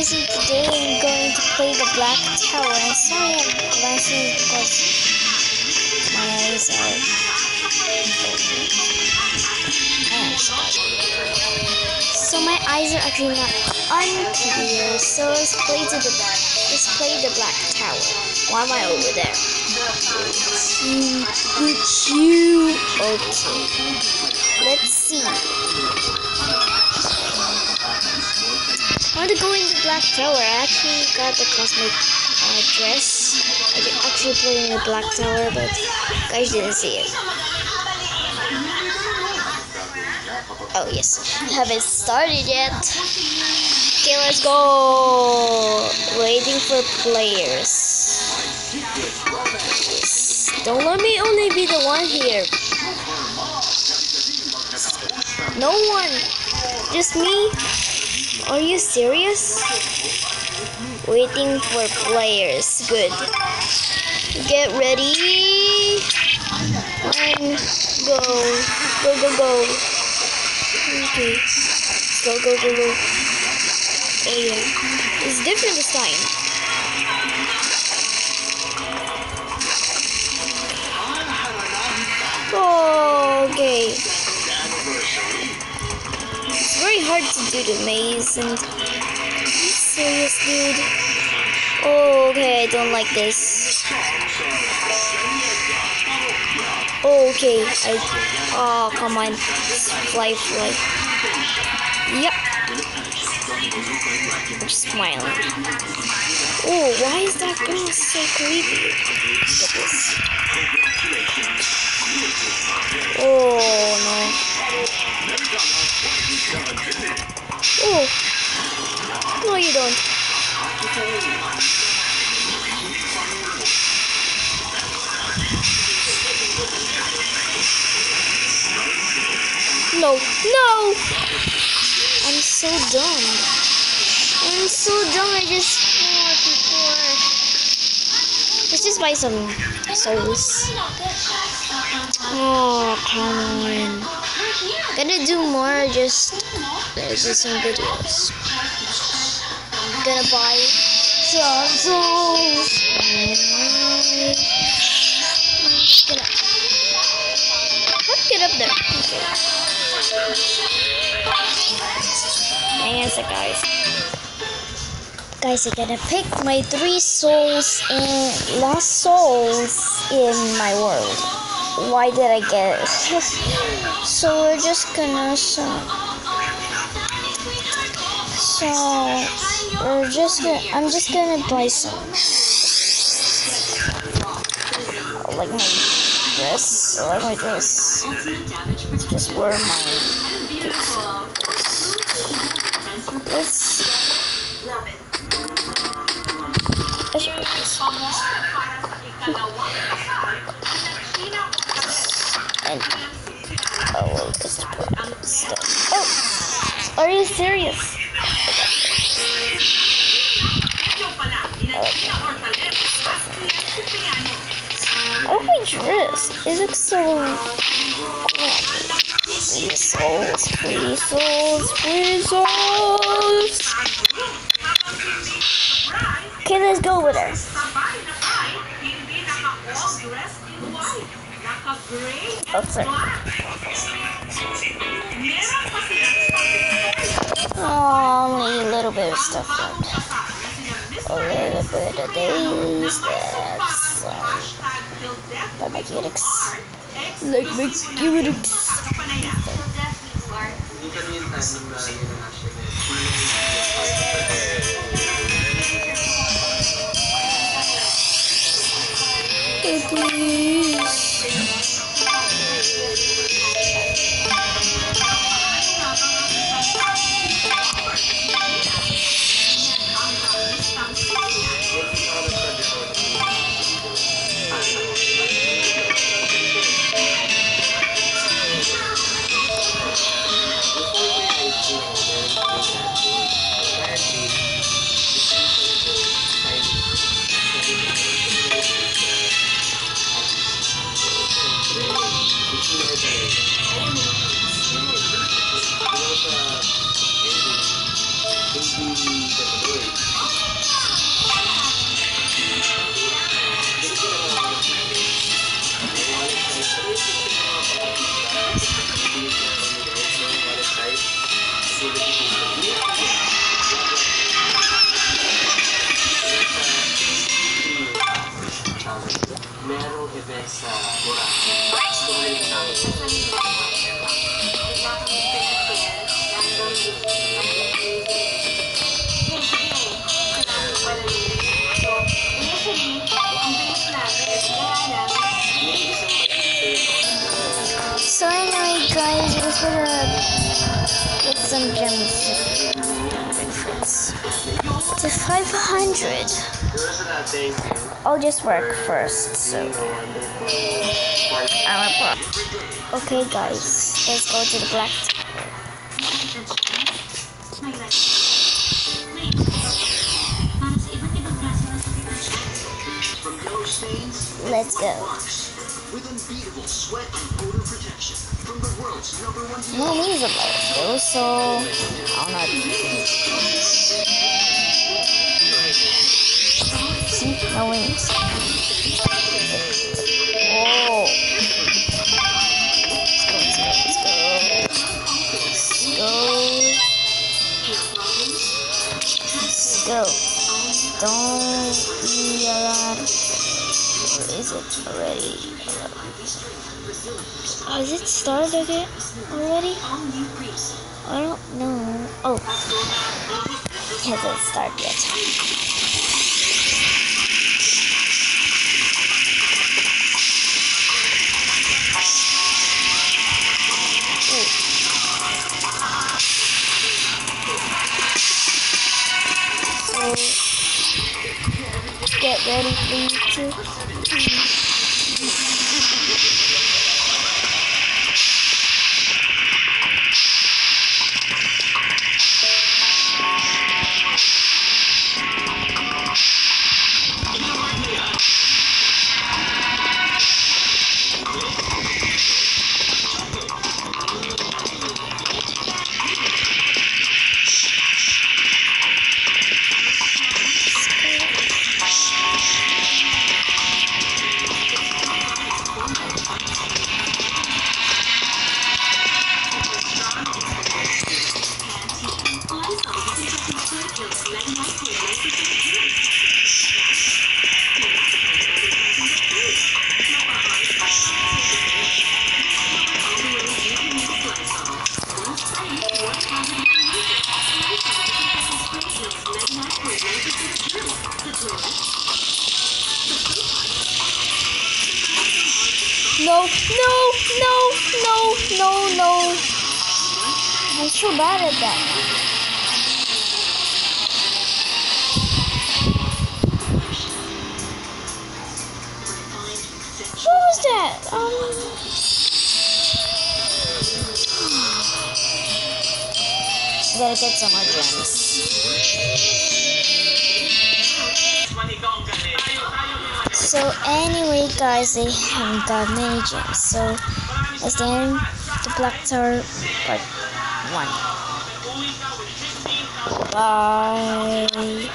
guys, today I'm going to play the Black Tower. I'm sorry I'm glancing because my eyes are So my eyes are actually not unclear. So let's play to the let's play the Black Tower. Why am I over there? Hmm, you, you. Okay. Let's see. I want to go in the Black Tower. I actually got the cosmic uh, dress. I can actually play in the Black Tower, but guys didn't see it. Oh yes, I haven't started yet. Okay, let's go. Waiting for players. Don't let me only be the one here. No one. Just me. Are you serious? Waiting for players. Good. Get ready. And go. Go, go, go. Okay. Go, go, go, go. Oh, yeah. It's different this time. Do the maze and are you serious dude? Oh, okay, I don't like this. Oh, okay, I oh come on. Fly fly. Yep. I'm smiling. Oh, why is that girl so creepy? Look at this. Oh No. I'm so dumb. I'm so dumb. I just fought before. Let's just buy some souls. Oh, come on. Gonna do more, just there's just some videos. Gonna buy some souls. Get up. Get up there. Okay. Hang on guys. Guys, I'm gonna pick my three souls and lost souls in my world why did I get it? so we're just gonna so, so we're just gonna I'm just gonna buy some like my dress. I like my dress. Just wear my I put this and oh, this stuff. Oh, are you serious? Dress. Looks so souls, souls, souls. Okay, let's go with her. Oh. Oh, only a little bit of stuff left. A little bit of days left. Sorry. Uh, But my cutics. Like my cutics. Please. Metal reversa, buraco, sobrevisão. Some gems. To 500. I'll just work first, so I'm a pro. Okay, guys, let's go to the black Let's go. With unbeatable sweat and odor protection from the world's number one No wings about though, so I'll not. See, no wings. Oh, is it already? Has it started again already? I don't know. Oh, it hasn't started yet. Get ready for you to. No, no, no, no, no, no. I'm so bad at that. Gotta get some more gems. So anyway, guys, they haven't got many gems. So the end the Black Tower Part One. Bye.